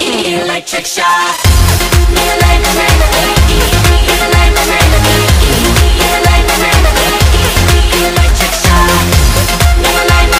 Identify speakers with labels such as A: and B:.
A: Electric shock.